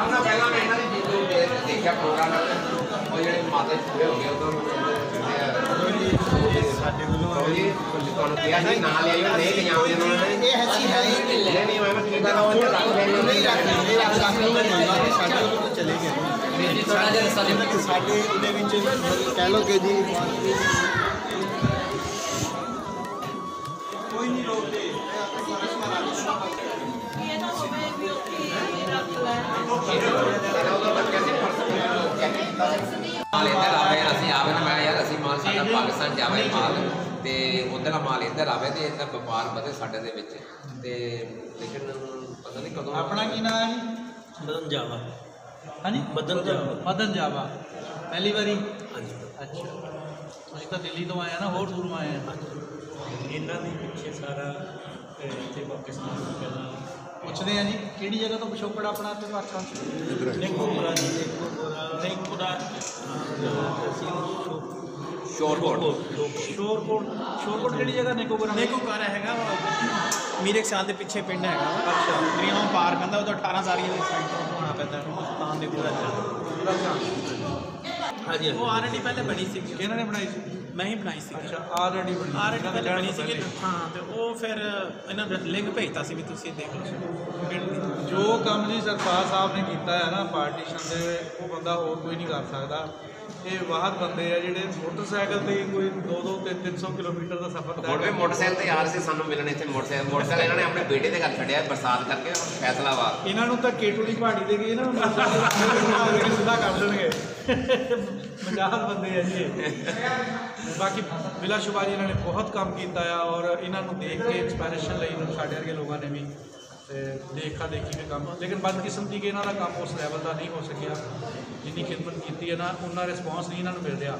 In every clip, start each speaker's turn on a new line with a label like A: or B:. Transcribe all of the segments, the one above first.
A: ਸਭ ਨਾਲ ਪਹਿਲਾਂ ਮੈਂ ਇਹਨਾਂ ਦੀ ਜੀਤੂ ਦੇ ਦੇਖਿਆ ਪ੍ਰੋਗਰਾਮ ਉਹ ਜਿਹੜੇ ਮਾਤਾ ਜੀ ਪੂਰੇ ਹੋ ਗਏ ਉਦੋਂ
B: ਸਾਡੇ ਵੱਲੋਂ
A: ਜੀ ਤੁਹਾਨੂੰ ਕਿਹਾ ਸੀ ਨਾਂ ਲਿਆ ਜੀ ਨਹੀਂ ਲਿਆ ਉਹਨਾਂ ਨੇ
C: ਇਹ ਅਸੀਂ ਹੈ ਹੀ ਨਹੀਂ
A: ਨਹੀਂ ਨਹੀਂ ਮੈਂ ਕਿਹਾ ਨਾ ਉਹ ਰੱਖ ਲੈਣੀ
C: ਨਹੀਂ ਰੱਖਦੇ ਇਹ ਰੱਖ ਸਕਦੇ ਨਹੀਂ ਮੰਨਦਾ ਸਾਡੇ ਵੱਲੋਂ ਤਾਂ ਚਲੇ ਗਏ ਥੋੜਾ ਜਿਹਾ ਸਾਡੇ ਸਾਡੇ ਉਹਦੇ ਵਿੱਚ ਕਹਿ ਲਓ ਕਿ ਜੀ
B: ਕੋਈ ਨਹੀਂ ਰੋਕਦੇ
A: ਮਾਲ ਇੱਧਰ ਆਵੇ ਅਸੀਂ ਆਵੇ ਨਾ ਮੈਂ ਯਾਰ ਅਸੀਂ ਮਾਲ ਸਾਡਾ ਪਾਕਿਸਤਾਨ ਜਾਵੇ ਮਾਲ ਤੇ ਉਧਰਲਾ ਮਾਲ ਇੱਧਰ ਆਵੇ ਤੇ ਇੱਧਰ ਵਪਾਰ ਵਧੇ ਸਾਡੇ ਦੇ ਵਿੱਚ। ਤੇ ਲੇਕਿਨ ਪਤਾ ਨਹੀਂ ਕਦੋਂ
B: ਆਪਣਾ ਕੀ ਨਾਮ ਹੈ ਜੀ?
D: ਬਦਨ ਜਾਵਾ।
B: ਹਾਂਜੀ?
D: ਮਦਨ ਜਾਵਾ।
B: ਮਦਨ ਜਾਵਾ। ਪਹਿਲੀ ਵਾਰੀ?
D: ਹਾਂਜੀ।
B: ਅੱਛਾ। ਅਸੀਂ ਤਾਂ ਦਿੱਲੀ ਤੋਂ ਆਏ ਆ ਨਾ ਹੋਰ ਦੂਰੋਂ ਆਏ ਆ।
D: ਇਹਨਾਂ ਦੇ ਪਿੱਛੇ ਸਾਰਾ ਇੱਥੇ ਪਾਕਿਸਤਾਨ ਤੋਂ ਪਹਿਲਾਂ
B: ਪੁੱਛਦੇ ਆ ਜੀ ਕਿਹੜੀ ਜਗ੍ਹਾ ਤੋਂ ਪਿਛੋਕੜ ਆਪਣਾ ਤੇ ਪਾਕਿਸਤਾਨ
D: ਨੇਕੋਪੁਰਾ ਜੀ ਨੇਕੋਪੁਰਾ ਨੇਕੋਪੁਰਾ
A: ਸ਼ੋਰਕੋਟ।
B: ਸ਼ੋਰਕੋਟ ਸ਼ੋਰਕੋਟ ਕਿਹੜੀ ਜਗ੍ਹਾ ਨੇਕੋਬਰਾ
E: ਦੇਖੋ ਘਰ ਹੈਗਾ ਮੀਰੇ ਸਾਲ ਦੇ ਪਿੱਛੇ ਪਿੰਡ ਹੈਗਾ
B: ਅੱਛਾ।
E: ਦਰਿਆਵਾਂ ਪਾਰ ਕਰਦਾ ਉਹ ਤਾਂ 18 ਸਾਰੀਆਂ ਦੀ ਸਾਈਡ ਤੋਂ ਹੋਣਾ ਪੈਂਦਾ। ਹਿੰਦੁਸਤਾਨ ਦੇ ਪੂਰਾ
D: ਹਾਂਜੀ।
E: ਉਹ ਆਲਰੇਡੀ ਪਹਿਲੇ ਬਣੀ ਸੀ।
B: ਕਿਹਨਾਂ ਨੇ ਬਣਾਈ ਸੀ?
E: ਮੈਂ ਹੀ ਬਣਾਈ ਸੀ
B: ਅੱਛਾ ਆਲਰੇਡੀ ਬਣੀ।
E: ਆਲਰੇਡੀ
B: ਦੇ
E: ਪਹਿਲੇ ਬਣੀ ਸੀ ਹਾਂ ਤੇ ਉਹ ਫਿਰ ਇਹਨਾਂ ਨੇ ਲਿੰਕ ਭੇਜਤਾ ਸੀ ਵੀ ਤੁਸੀਂ ਦੇਖ ਲਓ। ਦੀ
B: ਜੋ ਕੰਮ ਜੀ ਸਰਕਾਰ ਸਾਹਿਬ ਨੇ ਕੀਤਾ ਹੈ ਨਾ ਪਾਰਟੀਸ਼ਨ ਦੇ ਉਹ ਬੰਦਾ ਹੋਰ ਕੋਈ ਨਹੀਂ ਕਰ ਸਕਦਾ। ਇਹ ਵਾਹਤ ਬੰਦੇ ਆ ਜਿਹੜੇ ਮੋਟਰਸਾਈਕਲ ਤੇ ਕੋਈ 2-2 300 ਕਿਲੋਮੀਟਰ ਦਾ ਸਫ਼ਰ ਤੈਅ
A: ਵੀ
B: ਕਰਦੇ
A: ਮੋਟਰਸਾਈਕਲ ਤੇ ਆ ਰਹੇ ਸੀ ਸਾਨੂੰ ਮਿਲਣ ਇੱਥੇ। ਮੋਟਰਸਾਈਕਲ ਮੋਟਰਸਾਈਕਲ ਇਹਨਾਂ ਨੇ ਆਪਣੇ ਬੇਟੇ ਦੇ ਘਰ ਛੱਡਿਆ ਬਰਸਾਤ ਕਰਕੇ ਫੈਸਲਾਬਾਦ।
B: ਇਹਨਾਂ ਨੂੰ ਤਾਂ ਕੇਟੂਲੀ ਪਹਾੜੀ ਦੇ ਗਏ ਇਹਨਾਂ ਨੂੰ ਮੋਟਰਸਾਈਕਲ ਸਿੱਧਾ ਕਰ ਦੇਣਗੇ। ਮਜ਼ਾਕ ਬੰਦੇ ਆ ਜੀ। ਬਾਕੀ ਬਿਲਾ ਸ਼ੁਬਾ ਜੀ ਇਹਨਾਂ ਨੇ ਬਹੁਤ ਕੰਮ ਕੀਤਾ ਆ ਔਰ ਇਹਨਾਂ ਨੂੰ ਦੇਖ ਕੇ ਇੰਸਪਾਇਰੇਸ਼ਨ ਲਈ ਇਹਨਾਂ ਸਾਡੇ ਵਰਗੇ ਲੋਕਾਂ ਨੇ ਵੀ ਤੇ ਦੇਖਾ ਦੇਖੀ ਵੀ ਕੰਮ। ਲੇਕਿਨ ਬਦਕਿਸਮਤੀ ਕਿ ਇਹਨਾਂ ਦਾ ਕੰਮ ਉਸ ਲੈਵਲ ਦਾ ਨਹੀਂ ਹੋ ਸਕਿਆ। ਜਿੰਨੀ ਖਿਦਮਤ ਕੀਤੀ ਹੈ ਨਾ, ਉਹਨਾਂ ਰਿਸਪੌਂਸ ਨਹੀਂ ਇਹਨਾਂ ਨੂੰ ਮਿਲ ਰਿਹਾ।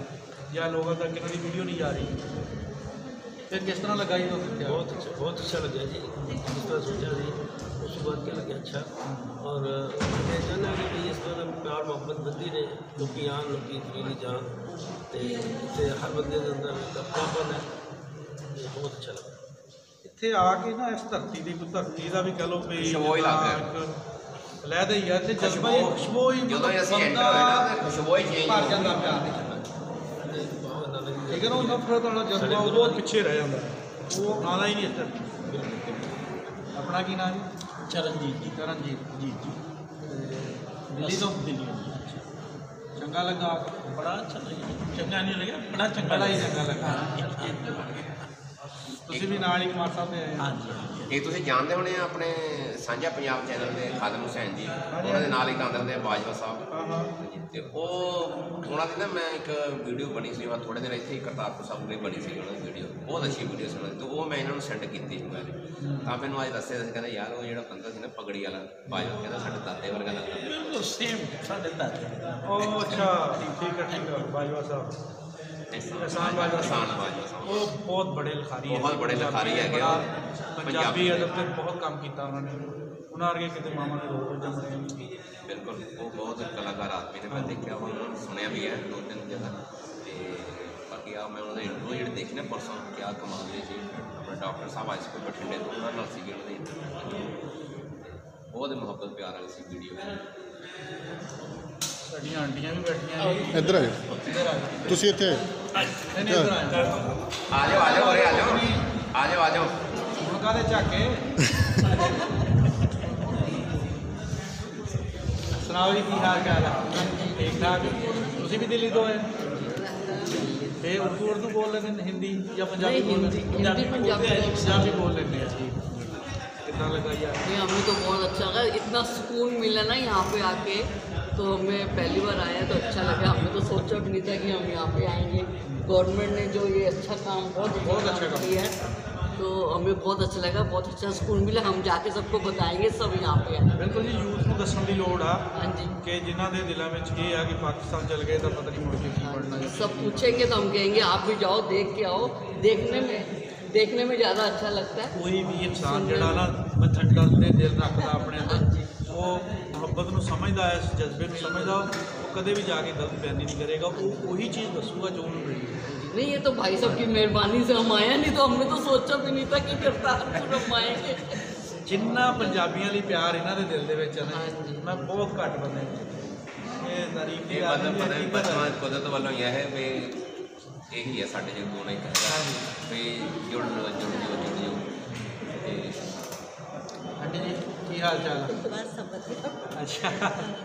B: ਜਾਂ ਲੋਕਾਂ ਤੱਕ ਇਹਨਾਂ ਦੀ ਵੀਡੀਓ ਨਹੀਂ ਜਾ ਰਹੀ। ਫਿਰ ਕਿਸ ਤਰ੍ਹਾਂ ਲੱਗਾ ਜੀ ਤੁਹਾਨੂੰ ਦੇਖਿਆ?
D: ਬਹੁਤ ਅੱਛਾ ਬਹੁਤ ਅੱਛਾ ਲੱਗਿਆ ਜੀ। ਜਿਸ ਤਰ੍ਹਾਂ ਸੋਚਿਆ ਸੀ। ਉਸ ਤੋਂ ਬਾਅਦ ਕੀ ਲੱਗਿਆ ਅੱਛਾ ਔਰ ਮੈਂ ਚਾਹੁੰਦਾ ਕਿ ਵੀ ਇਸ ਤਰ੍ਹਾਂ ਦਾ ਪਿਆਰ ਮੁਹੱਬਤ ਵਧੀ ਰਹੇ ਲੋਕੀ ਆਉਣ ਲੋਕੀ ਫਰੀਲੀ ਜਾਣ ਤੇ ਇੱਥੇ ਹਰ ਬੰਦੇ ਦੇ ਅੰਦਰ ਇੱਕ ਆਪਣਾਪਨ ਹੈ ਤੇ ਬਹੁਤ ਅੱਛਾ ਲੱਗਾ
B: ਇੱਥੇ ਆ ਕੇ ਨਾ ਇਸ ਧਰਤੀ ਦੀ ਧਰਤੀ ਦਾ ਵੀ ਕਹ ਲਓ ਵੀ
A: ਖੁਸ਼ਬੂ ਹੀ ਲੱਗ
B: ਇੱਕ ਲੈਦਾ ਹੀ ਆ ਤੇ ਜਜ਼ਬਾ ਹੀ ਖੁਸ਼ਬੂ ਹੀ
A: ਜਦੋਂ ਹੀ ਅਸੀਂ ਐਂਟਰ ਹੋਏ ਨਾ ਤੇ ਖੁਸ਼ਬੂ ਹੀ ਚੇਂਜ
B: ਭਰ ਜਾਂਦਾ ਪਿਆਰ ਦੀ
D: ਤੇ ਬਹੁਤ ਆਨੰਦ ਲਿਆ।
B: ਠੀਕ ਹੈ ਨਾ ਉਹ ਨਫ਼ਰਤ ਵਾਲਾ ਜਜ਼ਬਾ ਉਹ ਬਹੁਤ ਪਿੱਛੇ ਰਹਿ ਜਾਂਦਾ ਉਹ ਆਣਾ ਹੀ ਨਹੀਂ ਧਰਤੀ ਆਪਣਾ ਕੀ ਨਾਮ ਜੀ
D: ਚਰਨਜੀਤ ਜੀ।
B: ਕਰਨਜੀਤ ਜੀ ਜੀ। ਦਿੱਲੀ ਤੋਂ?
D: ਦਿੱਲੀ
B: ਚੰਗਾ ਲੱਗਾ।
D: ਬੜਾ ਅੱਛਾ ਲੱਗਿਆ। ਚੰਗਾ ਨਹੀਂ ਲੱਗਿਆ ਬੜਾ ਚੰਗਾ
B: ਬੜਾ ਹੀ
D: ਲੱਗਿਆ।
B: ਚੰਗਾ ਲੱਗਾ। ਤੁਸੀਂ ਵੀ ਨਾਲ ਹੀ ਕੁਮਾਰ ਸਾਹਿਬ ਦੇ ਆਏ ਹੋ।
D: ਹਾਂਜੀ।
A: ਇਹ ਤੁਸੀਂ ਜਾਣਦੇ ਹੋਣੇ ਆ ਆਪਣੇ ਸਾਂਝਾ ਪੰਜਾਬ ਚੈਨਲ ਦੇ ਖਾਦਮ ਹੁਸੈਨ ਜੀ। ਉਹਨਾਂ ਦੇ ਨਾਲ ਹੀ ਕਾਂਦਰ ਦੇ ਬਾਜਵਾ ਸਾਹਿਬ।
B: ਹਾਂ ਹਾਂ।
A: ਤੇ ਉਹ ਉਹਨਾਂ ਦੀ ਨਾ ਮੈਂ ਇੱਕ ਵੀਡੀਓ ਬਣੀ ਸੀ ਮੈਂ ਥੋੜੇ ਦਿਨ ਇੱਥੇ ਹੀ ਕਰਤਾਰਪੁਰ ਸਾਹਿਬ ਲਈ ਬਣੀ ਸੀ ਉਹਨਾਂ ਦੀ ਵੀਡੀਓ। ਬਹੁਤ ਅੱਛੀ ਵੀਡੀਓ ਸੀ ਉਹਨਾਂ ਦੀ। ਤੇ ਉਹ ਮੈਂ ਇਹਨਾਂ ਨੂੰ ਸੈਂਡ ਕੀਤੀ ਸੀ ਮੈਂ ਤਾਂ ਮੈਨੂੰ ਅੱਜ ਦੱਸਿਆ ਸੀ ਕਹਿੰਦਾ ਯਾਰ ਉਹ ਜਿਹੜਾ ਬੰਦਾ ਸੀ ਨਾ ਪਗੜੀ ਵਾਲਾ ਬਾਜਵਾ ਕਹਿੰਦਾ ਸਾਡੇ ਦਾਦੇ ਵਰਗਾ ਲੱਗਦਾ।
D: ਬਿਲਕੁਲ ਸੇਮ ਸਾਡੇ ਦਾਦੇ
B: ਉਹ ਅੱਛਾ ਠੀਕ ਹੈ ਠੀਕ ਹੈ ਬਾਜਵਾ ਸਾਹਿਬ।
A: ਐਸਾਨ ਬਾਜਵਾ ਆਸਾਨ ਬਾਜਵਾ ਸਾਹਿਬ
B: ਉਹ ਬਹੁਤ ਬੜੇ ਲਿਖਾਰੀ ਹੈ
A: ਬਹੁਤ ਬੜੇ ਲਿਖਾਰੀ ਹੈਗੇ ਉਹ।
B: ਪੰਜਾਬੀ ਅਦਬ ਤੇ ਬਹੁਤ ਕੰਮ ਕੀਤਾ ਉਹਨਾਂ ਨੇ। ਉਹਨਾਂ ਵਰਗੇ ਕਿਤੇ ਮਾਮਾ ਨੇ ਰੋਜ਼ ਜੰਮਦੇ
A: ਬਿਲਕੁਲ ਉਹ ਬਹੁਤ ਕਲਾਕਾਰ ਆਦਮੀ ਨੇ ਮੈਂ ਦੇਖਿਆ ਉਹਨਾਂ ਨੂੰ ਸੁਣਿਆ ਵੀ ਹੈ ਦੋ ਤਿੰਨ ਜਗ੍ਹਾ। ਤੇ ਬਾਕੀ ਆ ਮੈਂ ਉਹਨਾਂ ਦੇ ਇੰਟਰਵਿਊ ਜਿਹੜੇ ਦੇਖੇ ਨੇ ਪਰਸੋਂ ਕਿਆ ਕਮਾਲ ਦੇ ਸੀ। ਆਪਣੇ ਡਾਕਟਰ ਸਾਹਿਬ ਸੀ ਕੋਈ ਬਠਿੰਡੇ ਤੋਂ ਉਹਨਾਂ ਨਾਲ ਸੀਗੇ ਉਹਨਾਂ ਦੇ interview। ਬਹੁਤ ਮੁਹੱਬਤ ਪਿਆਰ ਵਾਲੀ ਸੀ ਵੀਡੀਓ
B: ہندی
F: تو بہت اچھا لگا اتنا سکون ملا نا یہاں پہ آ کے आके तो हमें पहली बार आया तो अच्छा लगा हमने तो सोचा भी नहीं था कि हम यहाँ पे आएंगे गवर्नमेंट ने जो ये अच्छा काम बहुत
B: बहुत
F: अच्छा
B: अच्छा
F: काम
B: काम।
F: किया है तो हमें बहुत अच्छा लगा बहुत अच्छा सुकून मिला हम जाके सबको बताएंगे सब यहाँ पे आए
B: ਬਿਲਕੁਲ ਜੀ ਯੂਥ ਨੂੰ ਦੱਸਣ ਦੀ ਲੋੜ ਆ
F: हाँ जी
B: ਕਿ ਜਿਨ੍ਹਾਂ ਦੇ ਦਿਲਾਂ ਵਿੱਚ ਇਹ ਆ ਕਿ ਪਾਕਿਸਤਾਨ ਚਲ ਗਏ ਤਾਂ ਪਤਾ ਨਹੀਂ ਮੁੜ ਕੇ ਕੀ ਬਣਨਾ ਹੈ
F: सब पूछेंगे तो हम कहेंगे आप भी जाओ देख के आओ देखने में देखने में ज़्यादा अच्छा लगता है
B: ਕੋਈ ਵੀ ਇਨਸਾਨ ਜਿਹੜਾ ਨਾ ਮੱਥਾ ਡਰਦੇ ਦਿਲ ਰੱਖਦਾ ਆਪਣੇ ਅੰਦਰ ਉਹ ਮੁਹੱਬਤ ਨੂੰ ਸਮਝਦਾ ਹੈ ਇਸ ਜਜ਼ਬੇ ਨੂੰ ਸਮਝਦਾ ਉਹ ਕਦੇ ਵੀ ਜਾ ਕੇ ਗਲਤ ਬਿਆਨੀ ਨਹੀਂ ਕਰੇਗਾ ਉਹ ਉਹੀ ਚੀਜ਼ ਦੱਸੂਗਾ ਜੋ ਉਹਨੂੰ ਮਿਲੀ ਹੈ
F: नहीं ये तो भाई साहब की मेहरबानी से हम आए नहीं तो हमने तो सोचा भी नहीं था कि करतारपुर हम आएंगे
B: ਜਿੰਨਾ ਪੰਜਾਬੀਆਂ ਲਈ ਪਿਆਰ ਇਹਨਾਂ ਦੇ ਦਿਲ ਦੇ ਵਿੱਚ ਹੈ ਨਾ
F: ਹਾਂਜੀ।
B: ਮੈਂ ਬਹੁਤ ਘੱਟ ਬੰਦੇ ਨੂੰ ਇਹ ਤਾਰੀਫ ਦੀ
A: ਇਹ
B: ਗੱਲ
A: ਮਤਲਬ
B: ਨਹੀਂ
A: ਪਤਾ
B: ਹੈ,
A: ਨਹੀਂ ਕੁਦਰਤ ਵੱਲੋਂ ਇਹ ਹੈ ਵੀ ਇਹੀ ਹੈ ਸਾਡੇ ਜੇ ਦੋਨੇ ਕਹਿੰਦਾ ਵੀ ਜੁੜ ਲੋ ਜੁੜ ਜੋ ਜੁੜ ਜੋ ਤੇ
B: ਆਂਟੀ ਜੀ ਕੀ ਹਾਲ ਚਾਲ ਹੈ
G: ਬਸ ਸਭ ਵਧੀਆ।
B: ਅੱਛਾ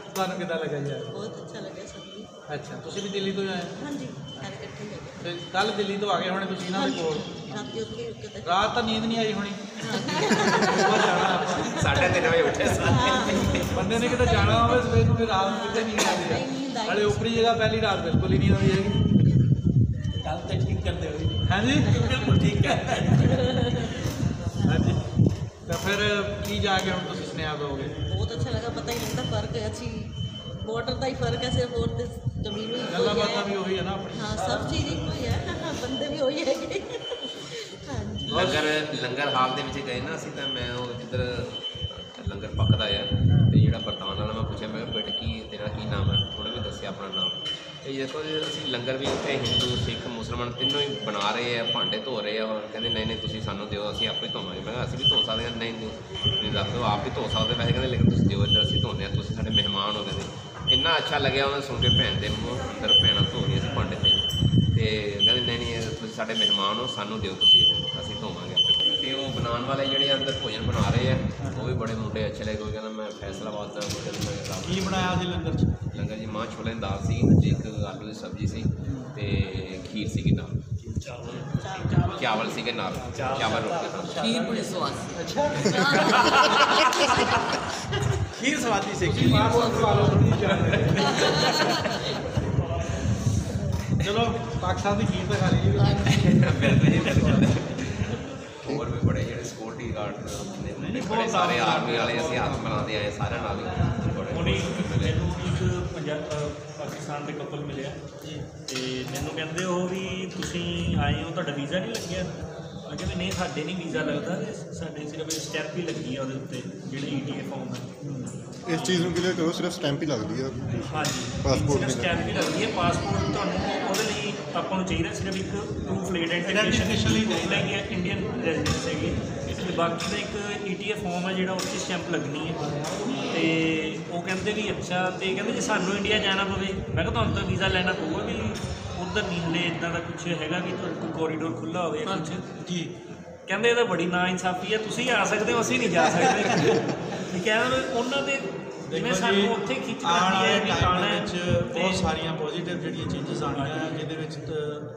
B: ਤੁਹਾਨੂੰ ਕਿਦਾਂ ਲੱਗਾ
G: ਬਹੁਤ ਅੱਛਾ ਲੱਗਿਆ ਸਭ
B: ਅੱਛਾ ਤੁਸੀਂ ਵੀ ਦਿੱਲੀ ਤੋਂ ਆਏ?
G: ਹਾਂਜੀ ਸਾਰੇ ਇਕੱਠੇ ਹੋ ਗਏ।
B: ਤੇ ਕੱਲ ਦਿੱਲੀ ਤੋਂ ਆ ਗਏ ਹੋਣੇ ਤੁਸੀਂ ਇਹਨਾਂ ਦੇ ਕੋਲ?
G: ਰਾਤੀ ਉੱਥੇ ਕਿਤੇ
B: ਰਾਤ ਤਾਂ ਨੀਂਦ ਨਹੀਂ ਆਈ ਹੋਣੀ। ਸੁਬਾ ਜਾਣਾ? ਆਪਾਂ
A: 3:30 ਵਜੇ ਉੱਠੇ ਸਾਰੇ
B: ਬੰਦੇ ਨੇ ਕਿਤੇ ਜਾਣਾ ਹੋਵੇ ਸਵੇਰ ਨੂੰ ਫਿਰ ਰਾਤ ਨੂੰ ਕਿਤੇ ਨੀਂਦ ਆਉਂਦੀ ਹਲੇ ਉਪਰੀ ਜਗ੍ਹਾ ਪਹਿਲੀ ਰਾਤ ਬਿਲਕੁਲ ਹੀ ਨਹੀਂ ਆਉਂਦੀ ਹੈਗੀ।
E: ਕੱਲ ਤੇ ਠੀਕ ਕਰਦੇ ਹੋ
B: ਹਾਂਜੀ?
E: ਬਿਲਕੁਲ ਠੀਕ ਹੈ।
B: ਤਾਂ ਫਿਰ ਕੀ ਜਾ ਕੇ ਹੁਣ ਤੁਸੀਂ ਸੁਨੇਹਾ ਦੋਗੇ
G: बहुत अच्छा लगा पता ही लगता फर्क है अच्छी बॉर्डर का ही फर्क है सिर्फ और ते जमीन ही
B: ਗੱਲਾਂ
G: कोई
B: ਬਾਤਾਂ ਵੀ
G: है
B: ਉਹੀ ਹੈ ਨਾ ਆਪਣੀ
G: हाँ सब चीज़ ही कोई है बंदे भी वही है कि हाँ जी
A: ਲੰਗਰ ਲੰਗਰ ਹਾਲ ਦੇ ਵਿੱਚ ਗਏ ਨਾ ਅਸੀਂ ਤਾਂ ਮੈਂ ਉਹ ਜਿੱਧਰ ਲੰਗਰ ਪੱਕਦਾ ਆ ਤੇ ਜਿਹੜਾ ਬਰਤਾਨ ਇਹ ਦੇਖੋ ਜੀ ਅਸੀਂ ਲੰਗਰ ਵੀ ਉੱਥੇ ਹਿੰਦੂ, ਸਿੱਖ, ਮੁਸਲਮਾਨ ਤਿੰਨੋਂ ਹੀ ਬਣਾ ਰਹੇ ਆ, ਭਾਂਡੇ ਧੋ ਰਹੇ ਆ ਔਰ ਕਹਿੰਦੇ ਨਹੀਂ ਨਹੀਂ, ਤੁਸੀਂ ਸਾਨੂੰ ਦਿਓ, ਅਸੀਂ ਆਪੇ ਧੋਵਾਂਗੇ। ਮੈਂ ਕਿਹਾ, ਅਸੀਂ ਵੀ ਧੋ ਸਕਦੇ ਹਾਂ। ਨਹੀਂ ਨਹੀਂ, ਤੁਸੀਂ ਦੱਸ ਦਿਓ, ਆਪ ਵੀ ਧੋ ਸਕਦੇ ਵੈਸੇ ਕਹਿੰਦੇ, ਲੇਕਿਨ ਤੁਸੀਂ ਦਿਓ, ਇੱਧਰ ਅਸੀਂ ਧੋਂਦੇ ਹਾਂ ਤੁਸੀਂ ਸਾਡੇ ਮਹਿਮਾਨ ਹੋ ਗਏ ਇੰਨਾ ਅੱਛਾ ਲੱਗਿਆ ਉਹਨਾਂ ਸੁਣ ਕੇ ਭੈਣ ਦੇ ਮੂੰਹ, ਅੰਦਰ ਭੈਣਾਂ ਧੋ ਰਹੀਆਂ ਸੀ ਭਾਂਡੇ ਤੇ। ਤੇ ਕਹਿੰਦੇ, ਨਹੀਂ ਨਹੀਂ ਤੁਸੀਂ ਸਾਡੇ ਮਹਿਮਾਨ ਹੋ, ਸਾਨੂੰ ਦਿਓ ਤੁਸੀਂ ਇਹ, ਅਸੀਂ ਧੋਵਾਂਗੇ ਆਪੇ ਤੇ ਉਹ ਬਣਾਉਣ ਵਾਲੇ ਜਿਹੜੇ ਅੰਦਰ ਭੋਜਨ ਬਣਾ ਰਹੇ ਆ ਉਹ ਵੀ ਬੜੇ ਮੁੰਡੇ ਅੱਛੇ ਲੱਗੇ ਕੋਈ ਕਹਿੰਦਾ ਮੈਂ ਫੈਸਲਾਬਾਦ ਦਾ ਕੋਈ ਕਹਿੰਦਾ ਮੈਂ ਰਾਮ
B: ਕੀ ਬਣਾਇਆ ਸੀ ਲੰਗਰ ਚ?
A: ਲੰਗਰ ਜੀ ਮਾਂ ਛੋਲੇ ਦੀ ਦਾਲ ਸੀ ਤੇ ਇੱਕ ਆਲੂ ਦੀ ਸਬਜ਼ੀ ਸੀ ਤੇ ਖੀਰ ਸੀਗੀ ਨਾਲ। ਚਾਵਲ। ਸੀਗੇ ਨਾਲ ਚਾਵਲ। ਰੋਟੀ ਨਾਲ।
F: ਖੀਰ ਬੜੀ ਸਵਾਦ ਅੱਛਾ।
E: ਖੀਰ ਸਵਾਦੀ ਸੀ
B: ਖੀਰ ਬਹੁਤ ਸਵਾਦ ਚਲੋ ਪਾਕਿਸਤਾਨ ਦੀ ਖੀਰ ਤਾਂ ਖਾ ਲਈ
A: ਬਿਲਕੁਲ। ਹੋਰ ਵੀ ਬੜੇ ਜਿਹੜੇ ਸਿਕਿਉਰਟੀ ਗਾਰਡ ਨੇ ਬੜੇ ਸਾਰੇ ਆਰਮੀ ਵਾਲੇ ਅਸੀਂ ਹੱਥ ਮਿਲਾਉਂਦੇ ਆਏ ਸਾਰਿਆਂ ਨਾਲ ਹੀ।
H: ਮੈਨੂੰ ਇੱਕ ਪੰਜਾਬ ਪਾਕਿਸਤਾਨ ਦੇ ਕਪਲ ਮਿਲਿਆ। ਤੇ ਮੈਨੂੰ ਕਹਿੰਦੇ ਉਹ ਵੀ ਤੁਸੀਂ ਆਏ ਹੋ ਤੁਹਾਡਾ ਵੀਜ਼ਾ ਨਹੀਂ ਲੱਗਿਆ? ਮੈਂ ਕਿਹਾ ਵੀ ਨਹੀਂ ਸਾਡੇ ਨਹੀਂ ਵੀਜ਼ਾ ਲੱਗਦਾ ਸਾਡੇ ਸਿਰਫ ਸਟੈਂਪ ਹੀ ਲੱਗੀ ਆ ਉਹਦੇ ਉੱਤੇ ਜਿਹੜੇ ਈਟੀਏ ਫਾਰਮ ਹੈ
I: ਇਸ ਚੀਜ਼ ਨੂੰ ਕਲੀਅਰ ਕਰੋ ਸਿਰਫ ਸਟੈਂਪ ਹੀ ਲੱਗਦੀ ਆ।
H: ਹਾਂਜੀ।
I: ਨਹੀਂ
H: ਸਟੈਂਪ ਹੀ ਲੱਗਦੀ ਹੈ ਪਾਸਪੋਰਟ ਤੁਹਾਨੂੰ ਉਹਦੇ ਆਪਾਂ ਨੂੰ ਚਾਹੀਦਾ ਸਿਰਫ ਇੱਕ ਪ੍ਰੂਫ ਲੇਡ
B: Identification ਲਈ ਚਾਹੀਦਾ।
H: ਕਿ ਇੰਡੀਅਨ ਰੈਜ਼ੀਡੈਂਸ ਹੈਗੀ। ਤੇ ਬਾਕੀ ਦਾ ਇੱਕ ਈਟੀਏ ਫਾਰਮ ਹੈ ਜਿਹੜਾ ਉੱਤੇ ਸਟੈਂਪ ਲੱਗਣੀ ਹੈ। ਤੇ ਉਹ ਕਹਿੰਦੇ ਵੀ ਅੱਛਾ ਤੇ ਕਹਿੰਦੇ ਜੇ ਸਾਨੂੰ ਇੰਡੀਆ ਜਾਣਾ ਪਵੇ ਮੈਂ ਕਿਹਾ ਤੁਹਾਨੂੰ ਤਾਂ ਵੀਜ਼ਾ ਲੈਣਾ ਪਊਗਾ ਵੀ ਉਧਰ ਨਹੀਂ ਹਲੇ ਇਦਾਂ ਦਾ ਕੁਝ ਹੈਗਾ ਕਿ ਕੋਈ ਕੋਰੀਡੋਰ ਖੁੱਲਾ ਹੋਵੇ ਜਾਂ ਕੁਝ
B: ਜੀ।
H: ਕਹਿੰਦੇ ਇਹ ਤਾਂ ਬੜੀ ਨਾ ਇਨਸਾਫੀ ਹੈ ਤੁਸੀਂ ਆ ਸਕਦੇ ਹੋ ਅਸੀਂ ਨਹੀਂ ਜਾ ਸਕਦੇ। ਵੀ ਕਹਿੰਦੇ ਉਹਨਾਂ ਦੇ ਜਿਵੇਂ ਸਾਨੂੰ ਉੱਥੇ ਖਿੱਚ
B: ਆਉਣ
H: ਕਰਦੀ ਹੈ
B: ਵਾਲੇ
H: ਵੀ
B: ਟਾਈਮ
H: ਆਉਣਾ
B: ਦੇ
H: ਹੈ
B: ਵਿੱਚ ਬਹੁਤ ਸਾਰੀਆਂ ਪੋਜ਼ਿਟਿਵ ਜਿਹੜੀਆਂ ਚੇਂਜਸ ਆਉਣੀਆਂ ਆ ਜਿਹਦੇ ਵਿੱਚ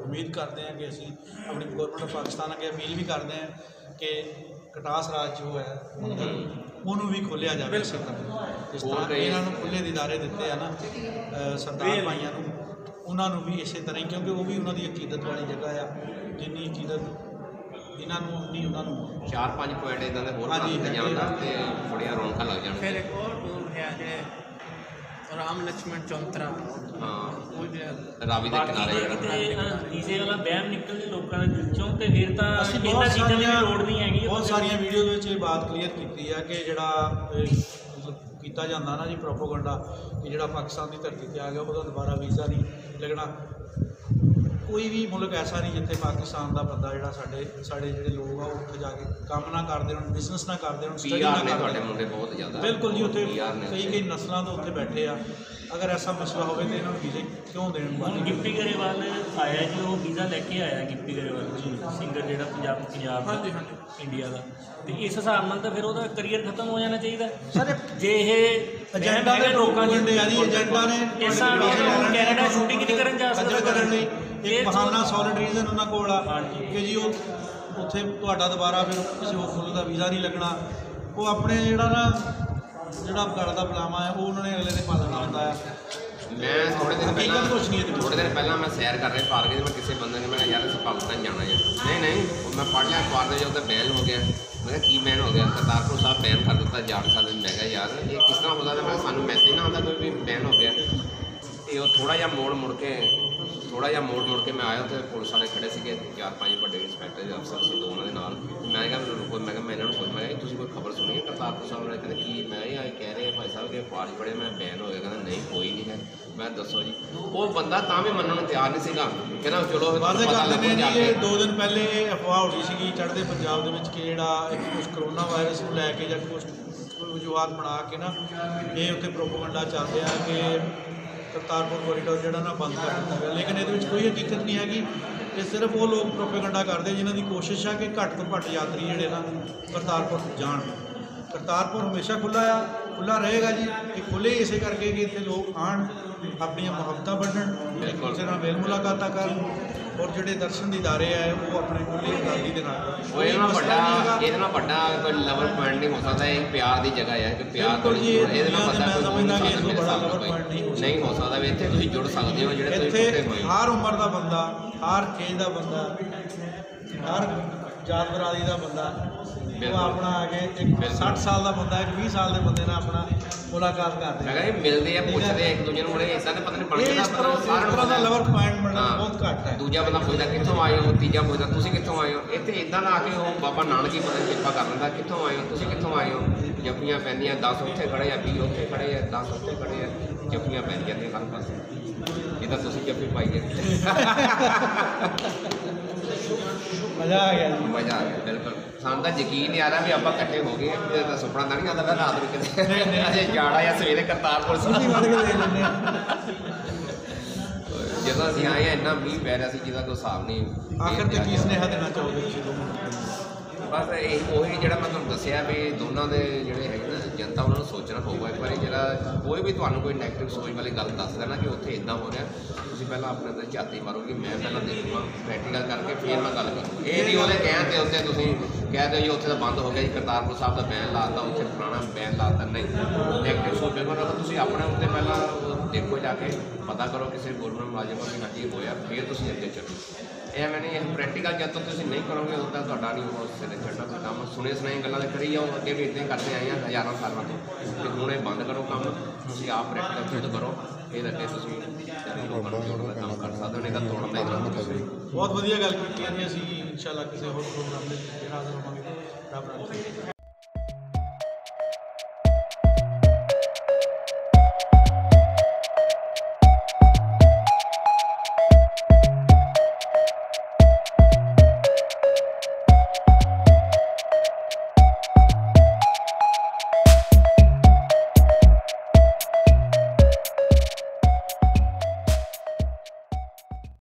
B: ਉਮੀਦ ਕਰਦੇ ਹਾਂ ਕਿ ਅਸੀਂ ਆਪਣੀ ਗਵਰਨਮੈਂਟ ਆਫ ਪਾਕਿਸਤਾਨ ਅੱਗੇ ਅਪੀਲ ਵੀ ਕਰਦੇ ਹਾਂ ਕਿ ਕਟਾਸ ਰਾਜ ਜੋ ਹੈ ਉਹਨੂੰ ਵੀ ਖੋਲਿਆ ਜਾਵੇ। ਇਸੇ ਤਰ੍ਹਾਂ ਜਿਸ ਤਰ੍ਹਾਂ ਇਹਨਾਂ ਨੂੰ ਖੁੱਲੇ ਦਿਦਾਰੇ ਦਿੱਤੇ ਆ ਨਾ ਸਰਦਾਰ ਭਾਈਆਂ ਨੂੰ। ਉਹਨਾਂ ਨੂੰ ਵੀ ਇਸੇ ਤਰ੍ਹਾਂ ਹੀ ਕਿਉਂਕਿ ਉਹ ਵੀ ਉਹਨਾਂ ਦੀ ਅਕੀਦਤ ਵਾਲੀ ਜਗ੍ਹਾ ਆ। ਜਿੰਨੀ ਅਕੀਦਤ ਇਹਨਾਂ ਨੂੰ ਨਹੀਂ ਉਹਨਾਂ ਨੂੰ
A: ਚਾਰ ਪੰਜ ਪੁਆਇੰਟ ਇਦਾਂ ਦੇ ਹੋਰ
B: ਹਾਂਜੀ, ਘੱਟ
A: ਜਾਣ ਤੇ ਬੜੀਆਂ ਰੌਣਕਾਂ ਲੱਗ
E: ਫਿਰ ਇੱਕ ਹੋਰ ਟੂਰ ਹੈ ਜਿਹੜੇ ਰਾਮ ਲక్ష్మణ ਚੌਂਤਰਾ।
A: ਹਾਂ।
E: ਉਹ
A: ਰਾਵੀ ਦੇ ਕਿਨਾਰੇ
H: ਜੇ
A: ਜਿਹੜਾ
H: ਕਿਤੇ ਡੀਜ਼ੇ ਵਾਲਾ ਵਹਿਮ ਨਿਕਲ ਲੋਕਾਂ ਦੇ ਦਿਲ ਤੇ ਫਿਰ ਤਾਂ ਇਹਨਾਂ ਚੀਜ਼ਾਂ ਦੀ ਲੋੜ ਨਹੀਂ ਹੈਗੀ
B: ਬਹੁਤ ਸਾਰੀਆਂ ਵੀਡੀਓ ਦੇ ਵਿੱਚ ਇਹ ਬਾਤ ਕਲੀਅਰ ਕੀਤੀ ਆ ਕਿ ਜਿਹੜਾ ਕੀਤਾ ਜਾਂਦਾ ਨਾ ਜੀ ਪ੍ਰੋਪਾਗੈਂਡਾ ਕਿ ਜਿਹੜਾ ਪਾਕਿਸਤਾਨ ਦੀ ਧਰਤੀ ਤੇ ਆ ਗਿਆ ਉਹਦਾ ਦੁਬਾਰਾ ਵੀਜ਼ਾ ਨਹੀਂ ਲੱਗਣਾ। ਕੋਈ ਵੀ ਮੁਲਕ ਐਸਾ ਨਹੀਂ ਜਿੱਥੇ ਪਾਕਿਸਤਾਨ ਦਾ ਬੰਦਾ ਜਿਹੜਾ ਸਾਡੇ ਸਾਡੇ ਜਿਹੜੇ ਲੋਕ ਆ ਉਹ ਉੱਥੇ ਜਾ ਕੇ ਕੰਮ ਨਾ ਕਰਦੇ ਹੋਣ ਬਿਜ਼ਨਸ ਨਾ ਕਰਦੇ ਹੋਣ
A: ਪੀਆਰ ਨੇ
B: ਨਾ
A: ਤੁਹਾਡੇ
B: ਕਰਦੇ
A: ਮੁੰਡੇ ਬਹੁਤ ਜ਼ਿਆਦਾ।
B: ਬਿਲਕੁਲ ਜੀ ਉੱਥੇ ਕਈ ਕਈ ਨਸਲਾਂ ਤੋਂ ਉੱਥੇ ਬੈਠੇ ਆ। ਅਗਰ ਐਸਾ ਮਸਲਾ ਹੋਵੇ ਤਾਂ ਇਹਨਾਂ ਨੂੰ ਵੀਜ਼ੇ ਕਿਉਂ ਦੇਣ ਬਾਕੀ?
H: ਗਿੱਪੀ ਗਰੇਵਾਲ ਆਇਆ ਜੀ ਉਹ ਵੀਜ਼ਾ ਲੈ ਕੇ ਆਇਆ ਗਿੱਪੀ ਗਰੇਵਾਲ ਸਿੰਗਰ ਜਿਹੜਾ ਪੰਜਾਬ ਪੰਜਾਬ ਦਾ
E: ਹਾਂਜੀ, ਹਾਂਜੀ।
H: ਇੰਡੀਆ ਦਾ। ਤੇ ਇਸ ਹਿਸਾਬ ਨਾਲ ਤਾਂ ਫਿਰ ਉਹਦਾ ਕਰੀਅਰ ਖਤਮ ਹੋ ਜਾਣਾ ਚਾਹੀਦਾ।
B: ਸਰ
H: ਜੇ ਇਹ
B: ਏਜੰਟਾਂ ਦੇ
H: ਹੈਗਾ ਲੋਕਾਂ
B: ਲੋਕਾਂ
H: ਚ
B: ਦੇ ਆ ਜੀ ਏਜੰਟਾਂ ਨੇ
H: ਇਸ ਨਾਲ ਉਹ ਕੈਨੇਡਾ ਸ਼ੂਟਿੰਗ ਨਹੀਂ ਕਰਨ ਜਾ ਸਕਦਾ।
B: ਕਰਨ ਲਈ ਇੱਕ ਬਹਾਨਾ ਸੋਲਿਡ ਰੀਜ਼ਨ ਉਹਨਾਂ ਕੋਲ ਆ। ਕਿ ਜੀ ਉਹ ਉੱਥੇ ਤੁਹਾਡਾ ਦੁਬਾਰਾ ਫਿਰ ਕਿਸੇ ਹੋਰ ਮੁਲਕ ਦਾ ਵੀਜ਼ਾ ਨਹੀਂ ਲੱਗਣਾ। ਉਹ ਆਪਣੇ ਜਿਹੜਾ ਨਾ ਜਿਹੜਾ ਗੜ ਦਾ ਬੁਲਾਵਾ ਹੈ ਉਹ ਉਹਨਾਂ ਨੇ ਅਗਲੇ ਦੇ ਪਾਲਣਾ ਹੁੰਦਾ ਆ।
A: ਮੈਂ ਥੋੜੇ ਦਿਨ ਪਹਿਲਾਂ
B: ਕੁਛ ਨਹੀਂ।
A: ਥੋੜੇ ਦਿਨ ਪਹਿਲਾਂ ਮੈਂ ਸੈਰ ਕਰ ਰਿਹਾ ਪਾਰਕ 'ਚ ਮੈਂ ਕਿਸੇ ਬੰਦੇ ਨੇ ਮੈਂ ਕਿਹਾ ਯਾਰ ਅਸੀਂ ਪਾਕਿਸਤਾਨ ਜਾਣਾ ਹੈ। ਨਹੀਂ ਨਹੀਂ ਉਹ ਮੈਂ ਪੜ੍ਹ ਲਿਆ ਅਖਬਾਰ ਦੇ ਉੱਤੇ ਬੈਨ ਹੋ ਗਿਆ। ਮੈਂ ਕਿਹਾ ਕੀ ਬੈਨ ਹੋ ਗਿਆ? ਕਰਤਾਰਪੁਰ ਸਾਹਿਬ ਬੈਨ ਕਰ ਦਿੱਤਾ ਜਾ ਨਹੀਂ ਸਕਦੇ ਮੈਂ ਕਿਹਾ ਯਾਰ, ਇਹ ਕਿਸ ਤਰ੍ਹਾਂ ਹੋ ਸਕਦਾ ਮੈਂ ਕਿਹਾ ਸਾਨੂੰ ਮੈਸੇਜ ਨਾ ਆਉਂਦਾ, ਕੋਈ ਵੀ ਬੈਨ ਹੋ ਗਿਆ। ਤੇ ਉਹ ਥੋੜਾ ਜਿਹਾ ਮੋੜ ਮੁੜ ਕੇ ਥੋੜਾ ਜਿਹਾ ਮੋੜ ਮੋੜ ਕੇ ਮੈਂ ਆਇਆ ਉੱਥੇ ਪੁਲਿਸ ਵਾਲੇ ਖੜੇ ਸੀਗੇ ਚਾਰ ਪੰਜ ਵੱਡੇ ਇੰਸਪੈਕਟਰ ਦੇ ਅਫਸਰ ਸੀ ਦੋ ਉਹਨਾਂ ਦੇ ਨਾਲ। ਮੈਂ ਕਿਹਾ ਮੈਨੂੰ ਰੁਕੋ ਮੈਂ ਕਿਹਾ ਮੈਂ ਇਹਨਾਂ ਨੂੰ ਪੁੱਛ ਮੈਂ ਕਿਹਾ ਤੁਸੀਂ ਕੋਈ ਖਬਰ ਸੁਣੀ ਹੈ? ਕਰਤਾਰਪੁਰ ਸਾਹਿਬ ਨੇ ਕਹਿੰਦੇ ਕੀ? ਮੈਂ ਇਹ ਕਹਿ ਰਹੇ ਭਾਈ ਸਾਹਿਬ ਕਿ ਪਾਜ ਪੜੇ ਮੈਂ ਬੈਨ ਹੋ ਗਿਆ। ਕਹਿੰਦਾ ਨਹੀਂ ਕੋਈ ਨਹੀਂ ਹੈ। ਮੈਂ ਦੱਸੋ ਜੀ। ਉਹ ਬੰਦਾ ਤਾਂ ਵੀ ਮੰਨਣ ਨੂੰ ਤਿਆਰ ਨਹੀਂ ਸੀਗਾ। ਕਹਿੰਦਾ ਚਲੋ ਪਤਾ
B: ਕਰਦੇ ਨੇ
A: ਜਾ
B: ਦੋ ਦਿਨ ਪਹਿਲੇ ਇਹ ਅਫਵਾਹ ਉੱਡੀ ਸੀਗੀ ਚੜ੍ਹਦੇ ਪੰਜਾਬ ਦੇ ਵਿੱਚ ਕਿ ਜਿਹੜਾ ਇੱਕ ਕੁਝ ਕਰੋਨਾ ਵਾਇਰਸ ਨੂੰ ਲੈ ਕੇ ਜਾਂ ਕੁਝ ਕੋਈ ਵਜੂਹਾਤ ਬਣਾ ਕੇ ਨਾ ਇਹ ਉੱਥੇ ਪ੍ਰੋਪਗੈਂਡਾ ਚੱਲ ਰਿਹਾ ਕਿ ਕਰਤਾਰਪੁਰ ਕੋਰੀਡੋਰ ਜਿਹੜਾ ਨਾ ਬੰਦ ਕਰ ਦਿੱਤਾ ਗਿਆ। ਲੇਕਿਨ ਇਹਦੇ ਵਿੱਚ ਕੋਈ ਹਕੀਕਤ ਨਹੀਂ ਹੈਗੀ। ਇਹ ਸਿਰਫ ਉਹ ਲੋਕ ਪ੍ਰੋਪਗੈਂਡਾ ਕਰਦੇ ਜਿਨ੍ਹਾਂ ਦੀ ਕੋਸ਼ਿਸ਼ ਆ ਕਿ ਘੱਟ ਤੋਂ ਘੱਟ ਯਾਤਰੀ ਜਿਹੜੇ ਨਾ ਕਰਤਾਰਪੁਰ ਜਾਣ। ਕਰਤਾਰਪੁਰ ਹਮੇਸ਼ਾ ਖੁੱਲਾ ਆ ਖੁੱਲਾ ਰਹੇਗਾ ਜੀ। ਇਹ ਖੁੱਲੇ ਇਸੇ ਕਰਕੇ ਕਿ ਇੱਥੇ ਲੋਕ ਆਣ ਆਪਣੀਆਂ ਮੁਹੱਬਤਾਂ ਵੰਡਣ ਇੱਕ ਦੂਜੇ ਨਾਲ ਮੇਲ ਮੁਲਾਕਾਤਾਂ ਕਰਨ। ਔਰ ਜਿਹੜੇ ਦਰਸ਼ਨ ਦੀਦਾਰੇ ਆ ਉਹ ਆਪਣੇ ਖੁੱਲੀ ਆਜ਼ਾਦੀ ਦੇ ਨਾਲ।
A: ਉਹ ਇਹਦੇ ਨਾਲ ਵੱਡਾ। ਇਹਦੇ ਨਾਲ ਵੱਡਾ ਕੋਈ ਲਵਰ ਪੁਆਇੰਟ ਨਹੀਂ ਹੋ ਸਕਦਾ ਇਹ ਪਿਆਰ ਦੀ ਜਗ੍ਹਾ ਹੈ ਕਿ ਪਿਆਰ ਤੋਂ ਇਹਦੇ ਨਾਲ ਵੱਡਾ
B: ਦੇ
A: ਕੋਈ
B: ਸਮਝਦਾ ਕਿ ਇਸ ਤੋਂ ਬੜਾ
A: ਕੋਈ
B: point ਨਹੀਂ ਹੋ ਸਕਦਾ।
A: ਨਹੀਂ ਹੋ ਸਕਦਾ ਵੀ ਇੱਥੇ ਤੁਸੀਂ ਜੁੜ ਸਕਦੇ ਹੋ ਜਿਹੜੇ ਤੁਸੀਂ
B: ਇੱਥੇ
A: ਟੁੱਟੇ ਹੋਏ
B: ਹਰ ਉਮਰ ਦਾ ਬੰਦਾ ਹਰ ਖੇਜ ਦਾ ਬੰਦਾ ਹਰ ਜਾਤ ਬਰਾਦਰੀ ਦਾ ਬੰਦਾ ਉਹ। ਆਪਣਾ ਆ ਕੇ ਇੱਕ 60 ਸਾਲ ਦਾ ਬੰਦਾ ਇੱਕ 20 ਸਾਲ ਦੇ ਬੰਦੇ ਨਾਲ ਆਪਣਾ ਮੁਲਾਕਾਤ ਕਰਦੇ
A: ਮੈਂ ਕਹਿੰਦਾ ਮਿਲਦੇ ਆ ਪੁੱਛਦੇ ਆ ਇੱਕ ਦੂਜੇ ਨੂੰ ਬੜੇ ਇਦਾਂ ਦੇ ਪਤਾ ਨਹੀਂ ਬਣ ਜਾਂਦਾ
B: ਇਸ ਤਰ੍ਹਾਂ ਇਸ
A: ਸਾਰਿਆਂ ਨੂੰ
B: ਦਾ। ਲਵਰ ਪੁਆਇੰਟ ਬਣਨਾ
A: ਹਾਂ।
B: ਬਹੁਤ ਘੱਟ ਹੈ।
A: ਦੂਜਾ ਬੰਦਾ ਪੁੱਛਦਾ ਕਿੱਥੋਂ ਆਏ ਹੋ? ਤੀਜਾ ਪੁੱਛਦਾ ਤੁਸੀਂ ਕਿੱਥੋਂ ਆਏ ਹੋ? ਇੱਥੇ ਇਦਾਂ ਦਾ ਆ ਕੇ ਉਹ ਬਾਬਾ ਨਾਨਕ ਜੀ ਪਤਾ ਨੀ ਕਿਰਪਾ ਕਰ ਲੈਂਦਾ ਕਿੱਥੋਂ ਆਏ ਹੋ? ਤੁਸੀਂ ਕਿੱਥੋਂ ਆਏ ਹੋ? ਜੱਫੀਆਂ ਪੈਂਦੀਆਂ 10 ਉੱਥੇ ਖੜੇ ਆ 20 ਉੱਥੇ ਖੜੇ ਆ 10 ਉੱਥੇ ਖੜੇ ਆ ਜੱਫੀਆਂ ਪੈਂਦੀਆਂ ਨੇ ਹਰ ਪਾਸੇ। ਜਿੱਦਾਂ ਤੁਸੀਂ ਜੱਫੀ ਪਾਈ ਹੈ
B: ਮਜ਼ਾ ਆ ਗਿਆ ਜੀ।
A: ਮਜ਼ਾ ਆ ਗਿਆ ਬਿਲਕੁਲ। ਸਾਨੂੰ ਤਾਂ ਯਕੀਨ ਨਹੀਂ ਆ ਰਿਹਾ ਵੀ ਆਪਾਂ ਇਕੱਠੇ ਹੋ ਗਏ ਤੇ ਤਾਂ ਸੁਪਨਾ ਤਾਂ ਨਹੀਂ ਆਉਂਦਾ ਰਾਤ ਨੂੰ ਕਿਤੇ। ਅਜੇ ਜਾਣਾ ਜਾਂ ਸਵੇਰੇ ਕਰਤਾਰਪੁਰ ਸਾਹਿਬ।
B: ਵੱਧ ਕੇ ਦੇ ਲੈਂਦੇ
A: ਜਦੋਂ ਅਸੀਂ ਆਏ ਆ ਇੰਨਾ ਮੀਂਹ ਪੈ ਰਿਹਾ ਸੀ ਜਿਹਦਾ ਕੋਈ ਹਿਸਾਬ ਨਹੀਂ।
B: ਆਖਰ ਤੇ ਕੀ ਸੁਨੇਹਾ ਦੇਣਾ ਚਾਹੋਗੇ ਤੁਸੀਂ ਦੋਨੋਂ?
A: ਬਸ ਇਹ ਉਹੀ ਜਿਹੜਾ ਮੈਂ ਤੁਹਾਨੂੰ ਦੱਸਿਆ ਵੀ ਦੋਨਾਂ ਦੇ ਜਿਹੜੇ ਹੈਗੇ ਜਨਤਾ ਉਹਨਾਂ ਨੂੰ ਸੋਚਣਾ ਪਊਗਾ। ਇੱਕ ਵਾਰੀ ਜਿਹੜਾ ਕੋਈ ਵੀ ਤੁਹਾਨੂੰ ਕੋਈ ਨੈਗੇਟਿਵ ਸੋਚ ਵਾਲੀ ਗੱਲ ਦੱਸਦਾ ਨਾ ਕਿ ਉੱਥੇ ਇਦਾਂ ਹੋ ਰਿਹਾ, ਤੁਸੀਂ ਪਹਿਲਾਂ ਆਪਣੇ ਅੰਦਰ ਝਾਤੀ ਮਾਰੋ ਕਿ ਮੈਂ ਪਹਿਲਾਂ ਦੇਖੂਗਾ ਪ੍ਰੈਕਟੀਕਲ ਕਰਕੇ ਫਿਰ ਮੈਂ ਗੱਲ ਕਰੂੰ ਇਹ ਨਹੀਂ ਉਹਦੇ ਕਹਿਣ ਤੇ ਉੱਤੇ ਤੁਸੀਂ ਕਹਿ ਦਿਓ ਜੀ, ਉੱਥੇ ਤਾਂ ਬੰਦ ਹੋ ਗਿਆ ਜੀ, ਕਰਤਾਰਪੁਰ ਸਾਹਿਬ ਦਾ ਬੈਨ ਲਾਤਾ ਉੱਥੇ ਪੁਰਾਣਾ ਬੈਨ ਲਾਤਾ ਨਹੀਂ ਨੈਗੇਟਿਵ ਸੋਚ ਬਿਲਕੁਲ ਰੱਖੋ ਤੁਸੀਂ ਆਪਣੇ ਉੱਤੇ ਪਹਿਲਾਂ ਦੇਖੋ ਜਾ ਕੇ, ਪਤਾ ਕਰੋ ਕਿਸੇ ਗਵਰਨਮੈਂਟ ਮੁਲਾਜ਼ਮ ਨੂੰ ਕਿ ਕੀ ਹੋਇਆ, ਫਿਰ ਤੁਸੀਂ ਅੱਗੇ ਚੱਲੋ। ਇਹ ਮੈਨੇ ਇਹ ਪ੍ਰੈਕਟੀਕਲ ਜਦ ਤੱਕ ਤੁਸੀਂ ਨਹੀਂ ਕਰੋਗੇ, ਉਦੋਂ ਤੱਕ ਤੁਹਾਡਾ ਨਹੀਂ ਉਹ ਸਿਰੇ ਚੜਨਾ ਕੰਮ ਸੁਣੇ ਸੁਣਾਈ ਗੱਲਾਂ ਤੇ ਕਰੀ ਜਾਓ, ਅੱਗੇ ਵੀ ਇਦਾਂ ਕਰਦੇ ਆਏ ਆ, ਹਜ਼ਾਰਾਂ ਸਾਲਾਂ ਤੋਂ। ਤੇ ਹੁਣ ਇਹ ਬੰਦ ਕਰੋ ਕੰਮ, ਤੁਸੀਂ ਆਪ ਪ੍ਰੈਕਟੀਕਲ ਖੁਦ ਕਰੋ ਫਿਰ ਅੱਗੇ ਤੁਸੀਂ ਲੋਕਾਂ ਨੂੰ ਕੰਮ ਕਰ ਸਕਦੇ ਹੋ, ਨਹੀਂ ਤਾਂ ਤੋੜਨ ਦਾ ਹੀ
B: ਬਹੁਤ ਵਧੀਆ ਗੱਲ ਕੀਤੀ ਹੈ ਜੀ ਅਸੀਂ, ਇਨਸ਼ਾਅੱਲਾ ਕਿਸੇ ਹੋਰ ਪ੍ਰੋਗਰਾਮ ਦੇ ਹਾਜ਼ਰ ਹੋਵਾਂਗੇ। ਰੱਬ ਰਾਖੇ।